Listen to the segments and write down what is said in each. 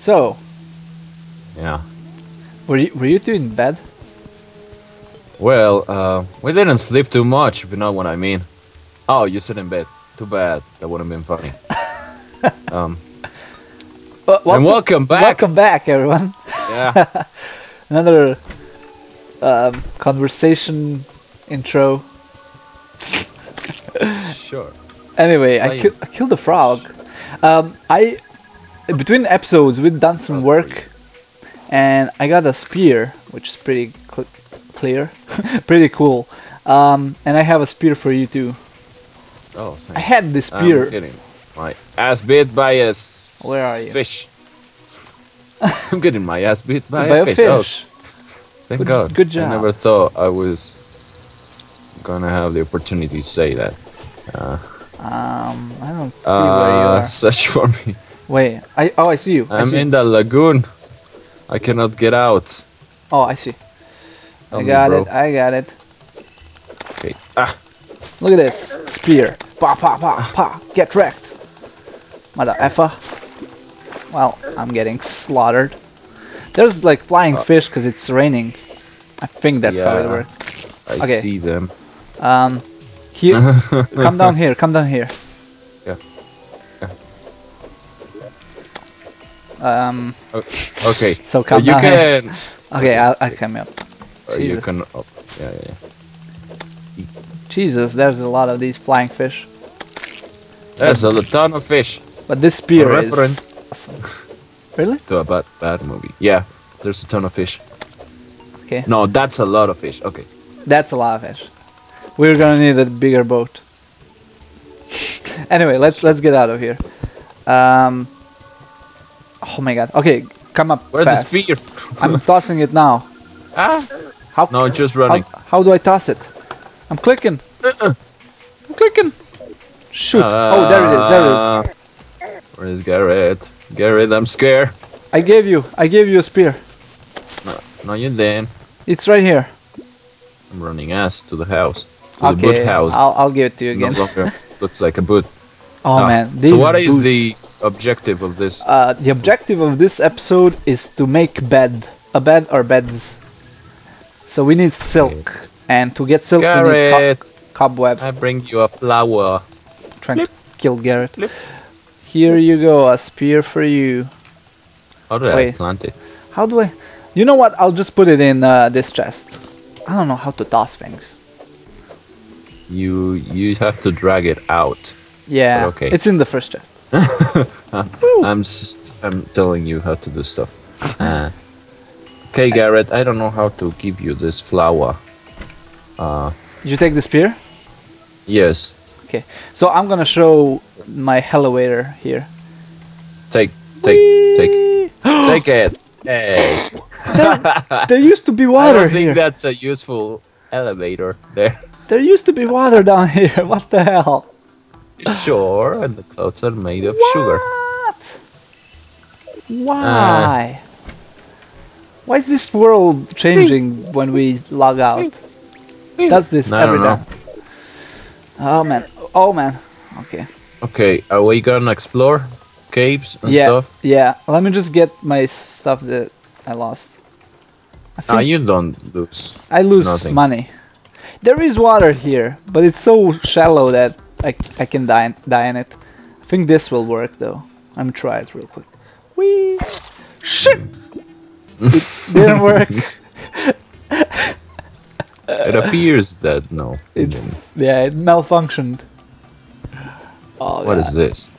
So, Yeah. were you were you two in bed? Well, uh, we didn't sleep too much, if you know what I mean. Oh, you sit in bed. Too bad. That would have been funny. um, Well, and welcome back. Welcome back, everyone. Yeah. Another um, conversation intro. sure. Anyway, I, ki- I killed a frog. Um, I between episodes we've done some work, and I got a spear, which is pretty cl- clear, pretty cool. Um, and I have a spear for you too. Oh, I thanks. had this I'm getting my ass bit by a Where are you? fish. I'm getting my ass bit by, by a a fish. Oh, thank Good- God. good job. I never thought I was gonna have the opportunity to say that. Um, I don't see where you Uh, are. search for me. Wait, I oh I see you. I'm see in you. the lagoon. I cannot get out. Oh, I see. Tell I got bro. it. I got it. Okay. Ah, Look at this spear. Pa pa pa pa. Get wrecked, mother effer. Well, I'm getting slaughtered. There's like flying Uh. fish because it's raining. I think that's how it Yeah. works. I Okay. see them. Um, here, come down here. Come down here. Um. Okay. So Uh, come you down here. can. Okay, I'll, I'll come up. uh, you can. Oh, yeah, yeah, yeah. Jesus, there's a lot of these flying fish. There's a ton of fish. But this spear is reference. awesome. Really? To a bad, bad movie. Yeah. There's a ton of fish. Okay. No, that's a lot of fish. Okay. That's a lot of fish. We're gonna need a bigger boat. anyway, let's let's get out of here. Um. Oh my god. Okay, come up Where's fast. the spear? I'm tossing it now. ah. How? No, just running. how do I toss it? I'm clicking. Uh-uh. I'm clicking. Shoot. oh, there it is. There it is. Ah. Where is Garrett? Garrett, I'm scared. I gave you. I gave you a spear. No, no, you didn't. It's right here. I'm running ass to the house. To the boot house. I'll I'll give it to you No again. longer looks like a boot. Oh Ah, man. So these what is boots. the objective of this? Uh, the objective of this episode is to make bed, a bed or beds. So we need silk, and to get silk we need co- cobwebs. I bring you a flower. trying to kill Garrett. Flip. Here you go, a spear for you. How did I plant it? How do I? You know what? I'll just put it in uh, this chest. I don't know how to toss things. You you have to drag it out. Yeah, okay. it's in the first chest. I'm s I'm telling you how to do stuff. Uh, okay, Garrett, I don't know how to give you this flower. Uh, Did you take the spear? yes, Okay, so I'm gonna show my elevator here. take take take take it. Hey, There used to be water. I don't think here. that's a useful elevator there. There used to be water down here. What the hell? Sure, and the clouds are made of sugar. What? Why? Why is this world changing when we log out? Does this every don't time? Oh man. Oh man. Okay. Okay, are we gonna explore caves and yeah. stuff? Yeah. Let me just get my stuff that I lost. I Ah, think you don't lose. I lose nothing. money. There is water here, but it's so shallow that I, I can die in, die in it. I think this will work though. Let me try it real quick. Whee! Shit! it didn't work. It appears that no. it It, didn't. yeah, it malfunctioned. Oh, What is God. this?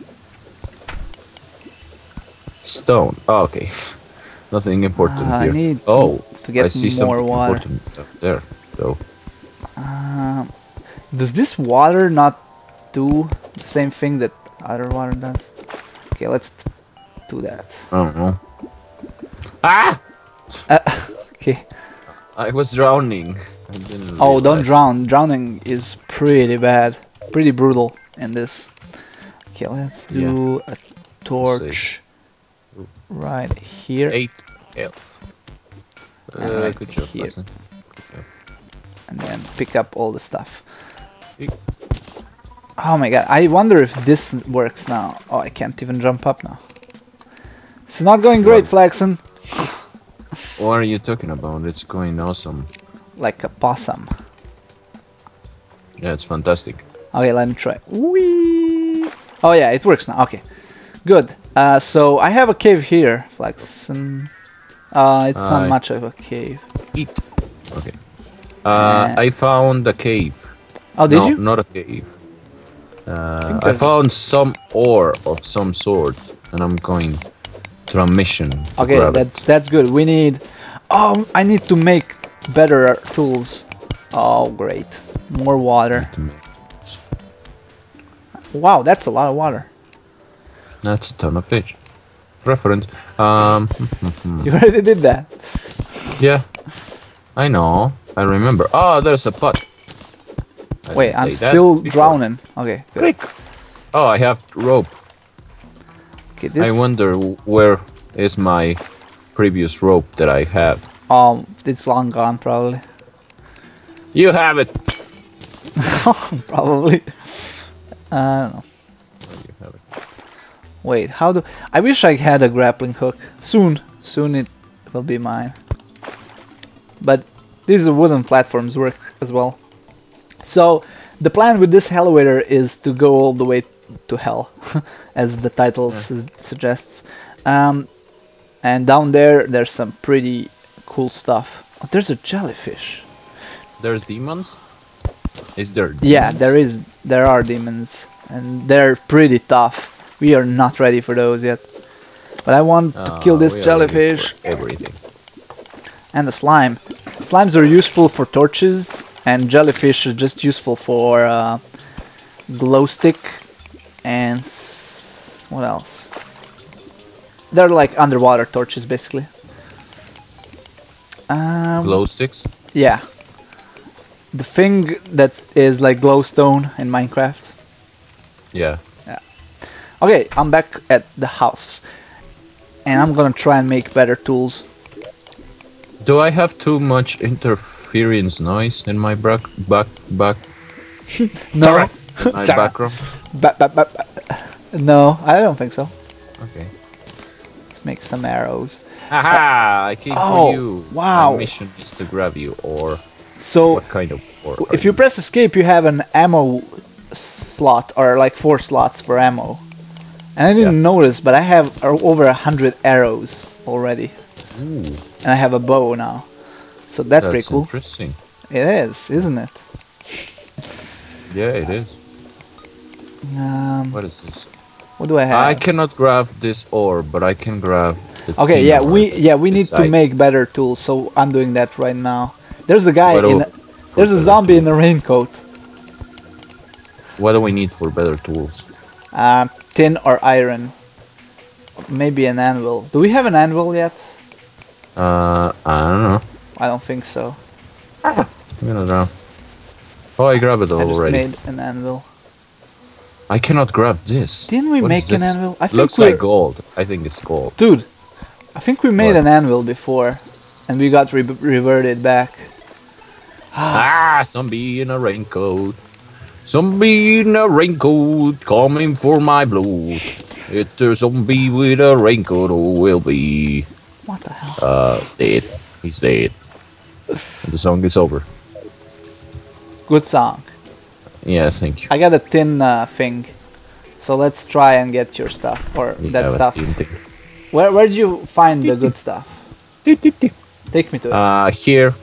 Stone. Oh, okay. Nothing important I here. need to- oh, to get I see more water. important up there. So Um, does this water not do the same thing that other water does? Okay, let's do that. I don't know. Ah! Okay. I was drowning. I didn't Oh, don't drown. Drowning is pretty bad, pretty brutal in this. Okay, let's do a torch right here, Eight health. And Uh, right good job, here. Tyson. and then pick up all the stuff. Pick- Oh my god, I wonder if this works now. Oh, I can't even jump up now. It's not going great, Flaxen. What are you talking about? It's going awesome. Like a possum. Yeah, it's fantastic. Okay, let me try. Whee! Oh yeah, it works now. Okay, good. Uh, so I have a cave here, Flaxen. Uh, it's not much of a cave. Eat. Okay. Uh, I found a cave. Oh, did no, you? not a cave. Uh, think I found some ore of some sort, and I'm going to a mission. Okay, it. that's that's good. We need. Oh, I need to make better tools. Oh, great. More water. Wow, that's a lot of water. That's a ton of fish. Reference. Um. You already did that. Yeah. I know. I remember. Oh, there's a pot. I Wait, I'm still before. drowning. Okay, good. Quick. Oh, I have rope. Okay, this. I wonder where is my previous rope that I had. Um, it's long gone, probably. You have it. probably. Uh, I don't know. You have it. Wait, how do? I wish I had a grappling hook. Soon, soon it will be mine. But these wooden platforms work as well. So the plan with this elevator is to go all the way to hell, as the title su- suggests. Um, and down there, there's some pretty cool stuff. Oh, there's a jellyfish. There's demons. Is there? Yeah, there is. There are demons, and they're pretty tough. We are not ready for those yet. But I want to Uh, kill this we are ready for jellyfish Everything. and the slime. Slimes are useful for torches, and jellyfish are just useful for uh, glow stick and s- what else? They're like underwater torches, basically. Um, Glow sticks. yeah. The thing that is like glowstone in Minecraft. Yeah. Okay, I'm back at the house. And I'm gonna try and make better tools. Do I have too much interference noise in my back back back No, my background? ba- ba- ba- no, I don't think so. Okay. Let's make some arrows. Haha! I came Oh, for you. wow. My mission is to grab you, or So what kind of or? if you press escape, you have an ammo slot or like four slots for ammo. And I didn't Yeah. notice, but I have uh, over a hundred arrows already, Ooh, and I have a bow now. So that's, that's pretty cool. interesting. It is, isn't it? Yeah, it is. Um, What is this? what do I have? I cannot grab this ore, but I can grab. The Okay, yeah, we yeah we need to make better tools, so I'm doing that right now. There's a guy in a, there's a zombie in tools? a raincoat. What do we need for better tools? Uh, tin or iron, maybe an anvil. Do we have an anvil yet? Uh, I don't know. I don't think so. I'm gonna drown. Oh, I grabbed it already. I just made an anvil. I cannot grab this. Didn't we What make an anvil? I think Looks we like gold. I think it's gold. dude. I think we made What? an anvil before, and we got re- reverted back. Ah, zombie in a raincoat. Zombie in a raincoat coming for my blood. It's a zombie with a raincoat who will be What the hell? uh dead. He's dead. And the song is over. Good song. Yeah, thank you. I got a tin uh, thing, so let's try and get your stuff or You that stuff. Where where did you find the good stuff? Take me to it. Uh, here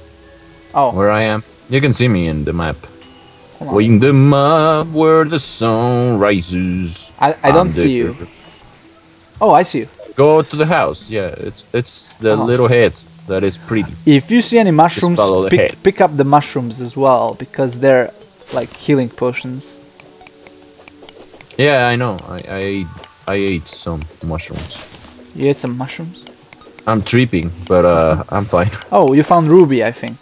oh, where I am, you can see me in the map. hold on. In the map where the sun rises. I, I don't see you. girl. Oh, I see you. Go to the house. Yeah, it's it's the Oh. little head that is pretty. If you see any mushrooms, pick, pick up the mushrooms as well because they're like healing potions. Yeah, I know. I I ate, I ate some mushrooms. You ate some mushrooms? I'm tripping, but uh, I'm fine. Oh, you found ruby, I think.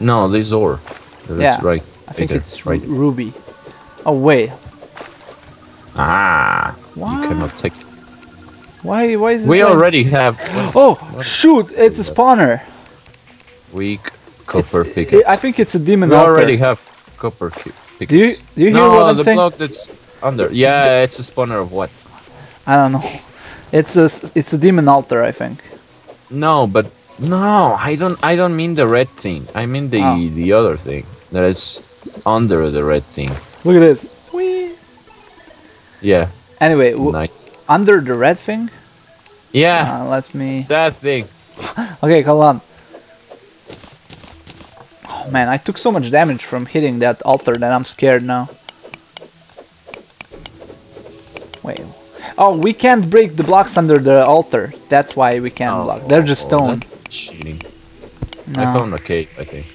No, this ore. That's Yeah, right. I think it's right. ruby. Oh wait, Ah, What? you cannot take. Why why is it? We like- already have Oh shoot! It's a spawner. weak copper I- pickaxe. I think it's a demon we already have copper pickaxe. Do you do you hear no, what I'm the saying? block that's under. Yeah, it's a spawner of what? I don't know. It's a it's a demon altar, I think. No, but no, I don't. I don't mean the red thing. I mean the Oh. the other thing that is under the red thing. Look at this. Whee! Yeah, Anyway, nice. under the red thing. Yeah, Uh, let me. that thing. Okay, come on. Oh man, I took so much damage from hitting that altar that I'm scared now. Wait. Oh, we can't break the blocks under the altar. That's why we can't block. They're just Oh, stone. that's cheating. No. I found a cave. I think.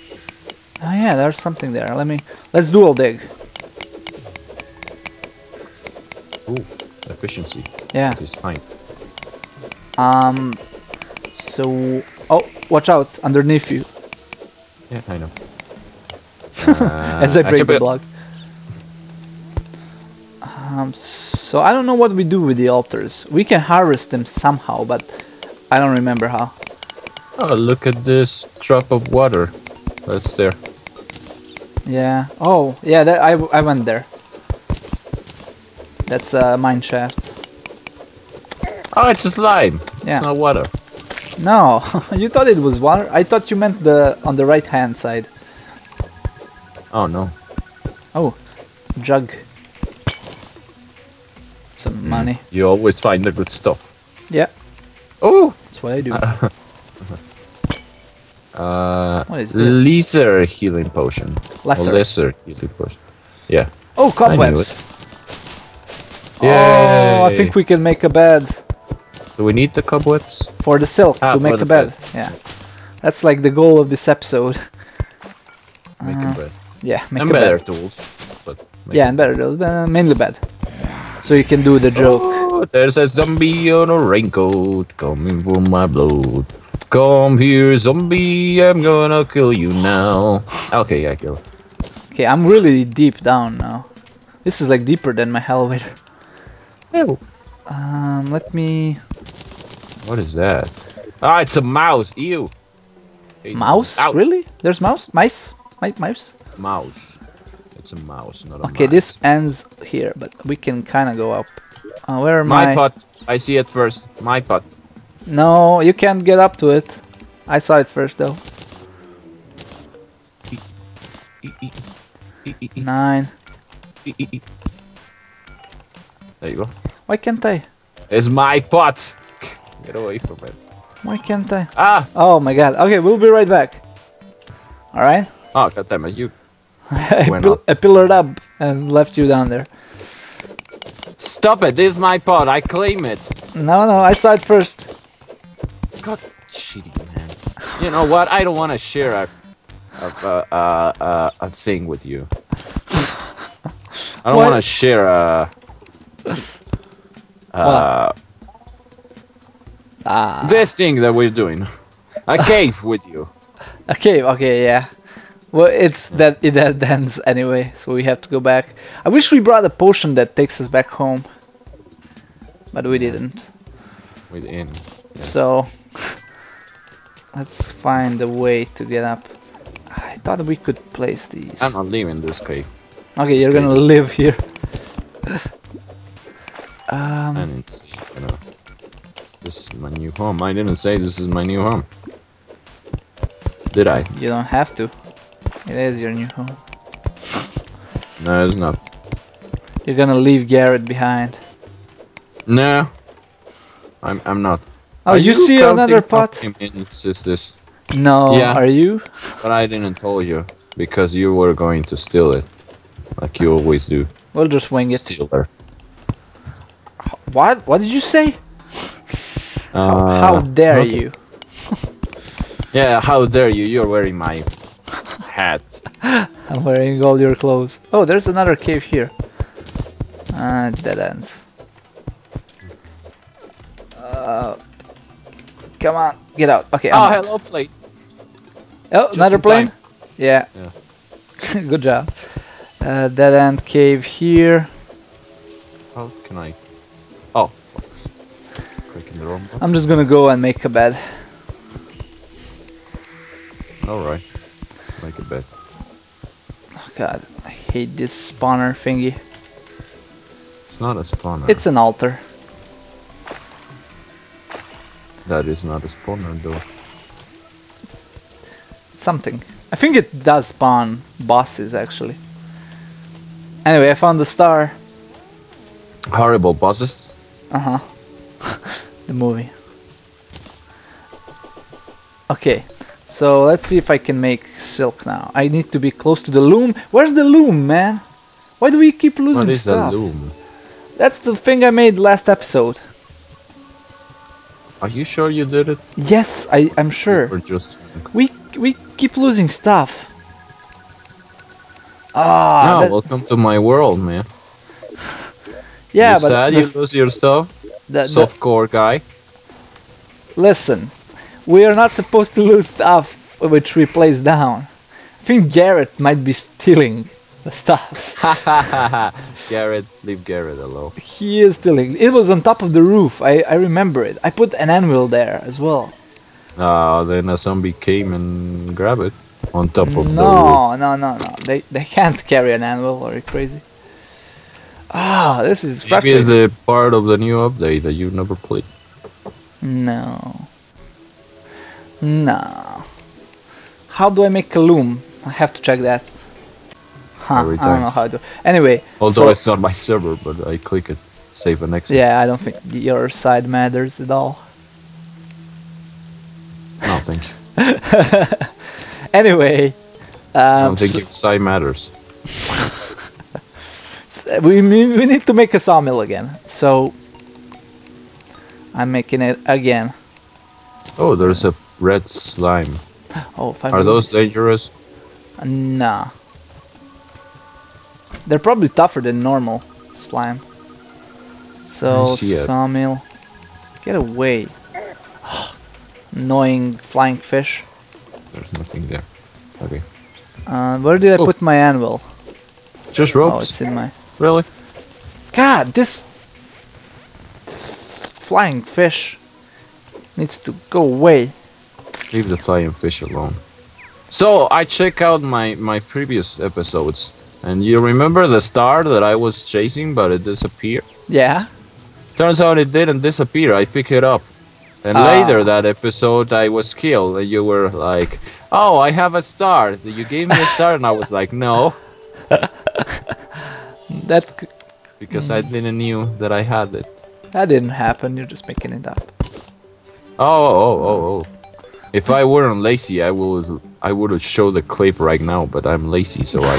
Oh yeah, there's something there. Let me. Let's dual dig. Efficiency Yeah. is fine. Um. So. Oh, watch out underneath you Yeah, I know. Uh, as I break the block. Um. So I don't know what we do with the altars. We can harvest them somehow, but I don't remember how. Oh, look at this drop of water. That's there. Yeah. Oh, yeah. That I I went there. That's a mine shaft. Oh, it's a slime. Yeah. It's not water. No, you thought it was water. I thought you meant the on the right hand side. Oh no. Oh, jug. Some Hmm. money. You always find the good stuff. Yeah, Oh. that's what I do. Uh, What is this? lesser healing potion. Lesser. lesser healing potion. Yeah. Oh, cobwebs. It. Oh, I think we can make a bed Do we need the cobwebs? for the silk Ah, to make the a bed. bed. Yeah, that's like the goal of this episode. Make Uh, a bed. Yeah, make And a better bed. tools. But Yeah, and better, uh, mainly bed. So you can do the joke. Oh, there's a zombie on a raincoat coming for my blood. Come here, zombie, I'm gonna kill you now. Okay, I kill. Okay, I'm really deep down now. This is like deeper than my elevator. Ew. Um, let me. What is that? Ah, it's a mouse. Ew. Hey, Mouse? ouch. Really? There's mouse? Mice? Mi- Mice? Mouse. It's a mouse, not a Okay, mouse. this ends here, but we can kind of go up. Uh, where are My my? pot. I see it first. My pot. No, you can't get up to it. I saw it first though. Nine. There you go. Why can't I? It's my pot. Get away from it. Why can't I? Ah! Oh my god. Okay, we'll be right back. Alright? Oh, goddammit, you. I, pil- I pillared up and left you down there. Stop it. This is my pot. I claim it. No, no, I saw it first. God, shitty man. You know what? I don't want to share a a, a, a, a, a thing with you. I don't want to share a. Uh, Ah. this thing that we're doing. A cave with you. A cave, okay, yeah. Well, it's that it that ends anyway, so we have to go back. I wish we brought a potion that takes us back home, but we didn't. we didn't So let's find a way to get up. I thought we could place these. I'm not leaving this cave. Okay, you're this gonna live here. um, And it's, you know, this is my new home. I didn't say this is my new home. Did I? you don't have to. It is your new home. No, it's not. You're gonna leave Garrett behind. No. I'm, I'm not. Oh, Are you, see another pot? many minutes is this? No, Yeah. are you? But I didn't tell you because you were going to steal it, like you always do. We'll just wing it. Stealer. What? What did you say? How, Uh, how dare nothing. you? Yeah, how dare you? You're wearing my hat. I'm wearing all your clothes. Oh, there's another cave here. Ah, dead ends. Uh, come on, get out. Okay. Oh, I'm out. hello, plate. Oh, Just another plane. time. Yeah. Yeah. Good job. Uh, dead end cave here. How can I? I'm just gonna go and make a bed. All right. Make a bed. Oh God, I hate this spawner thingy. It's not a spawner. It's an altar. That is not a spawner though. Something. I think it does spawn bosses actually. Anyway, I found the star. Horrible bosses. Uh huh. The movie. Okay, so let's see if I can make silk now. I need to be close to the loom. Where's the loom, man? Why do we keep losing What is stuff? a loom? That's the thing I made last episode. Are you sure you did it? Yes, I, I'm sure. Or just We we keep losing stuff. Ah, No, that- welcome to my world, man. yeah, you but sad you lose your stuff? The- Softcore guy. listen, we are not supposed to lose stuff which we place down. I think Garrett might be stealing the stuff. Garrett, leave Garrett alone. he is stealing. It was on top of the roof. I, I remember it. I put an anvil there as well. Ah, then a zombie came and grabbed it on top of the roof. No, no, no, no. They they can't carry an anvil. Are you crazy? Ah, this is Maybe it's the part of the new update that you never played. No. No. How do I make a loom? I have to check that. Huh, Every I don't know how to. Anyway, Although so- it's not my server, but I click it, save and exit. yeah, I don't think your side matters at all. No, thank you. Anyway, I um, don't think so- your side matters. we, we need to make a sawmill again. So I'm making it again. Oh, there's a red slime. Oh, five Are those dangerous? Nah. They're probably tougher than normal slime. So sawmill, get away! Annoying flying fish. There's nothing there. Okay. Uh, where did I Oh. put my anvil? Just ropes. Oh, it's in my. Really? God, this, this flying fish needs to go away. Leave the flying fish alone. So I check out my my previous episodes, and you remember the star that I was chasing, but it disappeared. Yeah. Turns out it didn't disappear. I pick it up, and Ah. later that episode I was killed, and you were like, "Oh, I have a star." You gave me a star, and I was like, "No," That c- because I didn't knew that I had it. that didn't happen. You're just making it up. Oh, oh, oh, oh. If I weren't lazy, I would I would have showed the clip right now, but I'm lazy, so I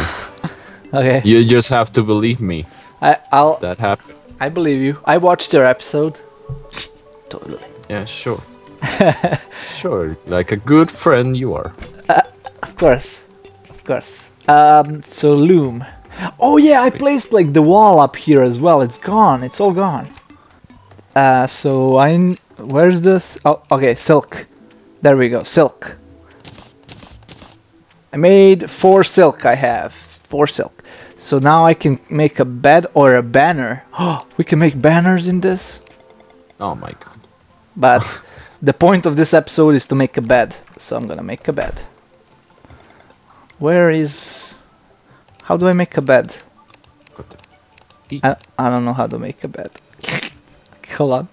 Okay. you just have to believe me I I'll that happened. I believe you. I watched your episode. Totally. Yeah, sure. sure, like a good friend you are. Of course. Of course. Um so loom. Oh yeah, I placed like the wall up here as well. It's gone. It's all gone. Uh so I where's this? Oh okay, silk. There we go. Silk. I made four silk I have. Four silk. So now I can make a bed or a banner. Oh, we can make banners in this? Oh my god. But the point of this episode is to make a bed. So I'm gonna make a bed. Where is... How do I make a bed? I, I don't know how to make a bed. Hold on.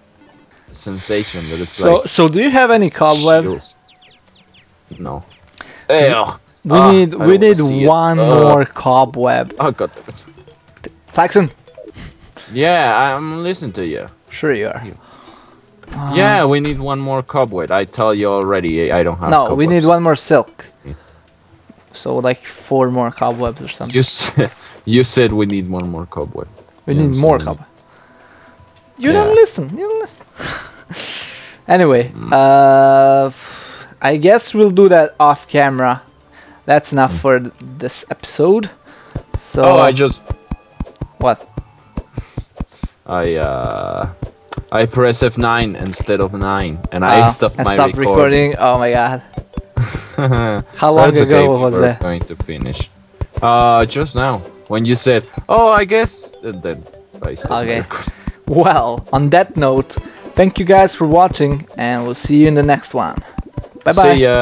Sensation that it's So, like so do you have any cobweb? chills. No. Ew. We Ah, need I we need one Ugh. more cobweb. Oh god. Flaxen, Yeah, I'm listening to you. sure you are. yeah, we need one more cobweb. I tell you already, I don't have. No, we need one more silk. Yeah. So like four more cobwebs or something. You said you said we need one more cobweb. We Yeah, need more we cobweb. You don't listen. You don't listen. anyway, Mm. uh, I guess we'll do that off camera. That's enough for th- this episode. So Mm. Oh, I just what? I uh I press F9 instead of 9 and I Ah, stopped my stop recording. Oh my god. How long ago was that? going to finish. Uh just now when you said, "Oh, I guess," and then I stopped Okay. Well, on that note, thank you guys for watching, and we'll see you in the next one. Bye bye. See ya.